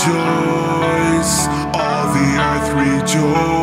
rejoice, all the earth rejoice.